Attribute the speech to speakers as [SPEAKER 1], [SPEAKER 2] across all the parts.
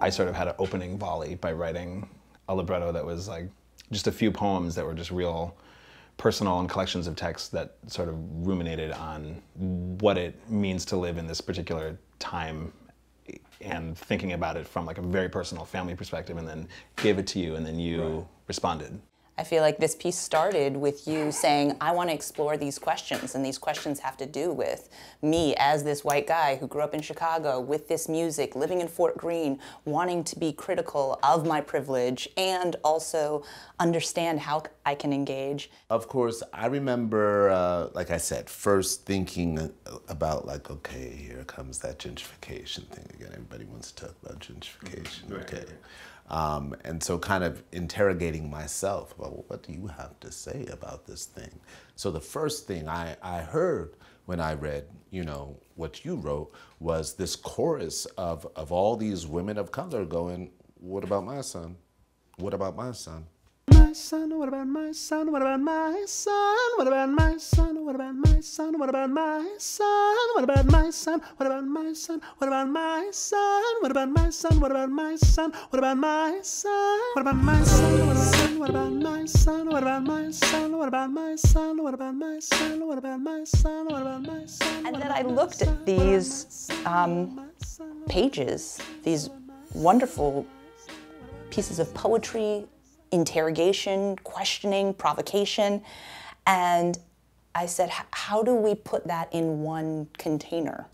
[SPEAKER 1] I sort of had an opening volley by writing a libretto that was like just a few poems that were just real personal and collections of texts that sort of ruminated on what it means to live in this particular time and thinking about it from like a very personal family perspective and then gave it to you and then you responded.
[SPEAKER 2] I feel like this piece started with you saying, I want to explore these questions, and these questions have to do with me as this white guy who grew up in Chicago with this music, living in Fort Greene, wanting to be critical of my privilege and also understand how I can engage.
[SPEAKER 3] Of course, I remember, uh, like I said, first thinking about like, okay, here comes that gentrification thing again. Everybody wants to talk about gentrification. Okay. Um, and so kind of interrogating myself, well, what do you have to say about this thing? So the first thing I, I heard when I read, you know, what you wrote was this chorus of, of all these women of color going, what about my son? What about my son?
[SPEAKER 4] My son? What about my son? What about my son? What about my son? What about my son? What about my son? What about my son? What about my son? What about my son? What about my son? What about my son? What about my son? What about my son? What about my son? What about my son? What about my son? What about my son? What about my son? What about my son?
[SPEAKER 2] And then I looked at these um, pages, these wonderful pieces of poetry, interrogation, questioning, provocation, and I said, how do we put that in one container?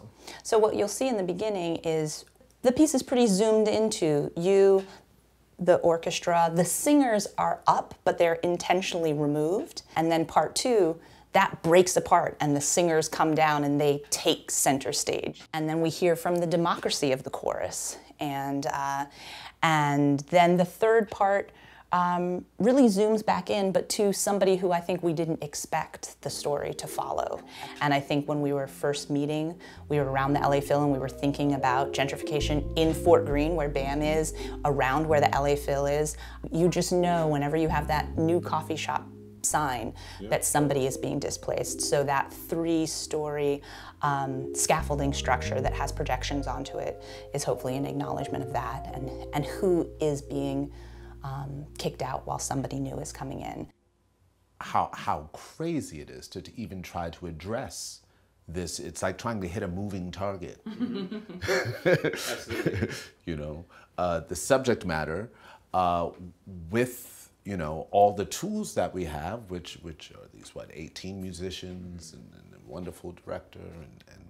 [SPEAKER 2] So what you'll see in the beginning is the piece is pretty zoomed into you, the orchestra, the singers are up, but they're intentionally removed. And then part two, that breaks apart and the singers come down and they take center stage. And then we hear from the democracy of the chorus. And, uh, and then the third part um, really zooms back in, but to somebody who I think we didn't expect the story to follow. And I think when we were first meeting, we were around the LA Phil and we were thinking about gentrification in Fort Greene, where BAM is, around where the LA Phil is. You just know whenever you have that new coffee shop sign that somebody is being displaced. So that three-story um, scaffolding structure that has projections onto it is hopefully an acknowledgement of that and, and who is being um, kicked out while somebody new is coming in.
[SPEAKER 3] How, how crazy it is to, to even try to address this. It's like trying to hit a moving target. Absolutely. you know, uh, the subject matter uh, with you know all the tools that we have, which which are these what 18 musicians and, and a wonderful director and, and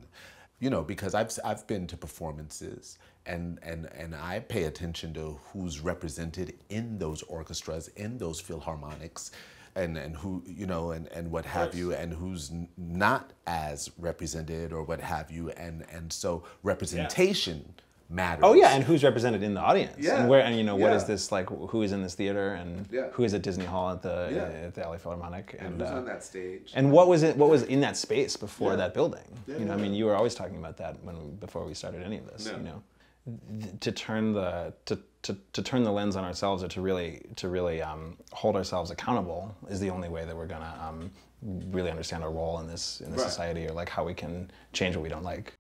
[SPEAKER 3] you know because I've I've been to performances and and and I pay attention to who's represented in those orchestras in those philharmonics and and who you know and and what have you and who's not as represented or what have you. And and so representation matters
[SPEAKER 1] Oh yeah, and who's represented in the audience?
[SPEAKER 3] Yeah,
[SPEAKER 1] And where and you know what is
[SPEAKER 3] yeah.
[SPEAKER 1] this like? Who is in this theater and
[SPEAKER 3] Yeah.
[SPEAKER 1] who is at Disney Hall at the
[SPEAKER 3] Yeah.
[SPEAKER 1] at the LA Philharmonic
[SPEAKER 3] and who's
[SPEAKER 1] uh,
[SPEAKER 3] on that stage
[SPEAKER 1] And what was it? What was in that space before that building?
[SPEAKER 3] Yeah,
[SPEAKER 1] you know, I mean, you were always talking about that when before we started any of this. You know, to turn the to, to, to turn the lens on ourselves, or to really to really um, hold ourselves accountable, is the only way that we're gonna um, really understand our role in this in this
[SPEAKER 3] Right.
[SPEAKER 1] society, or like how we can change what we don't like.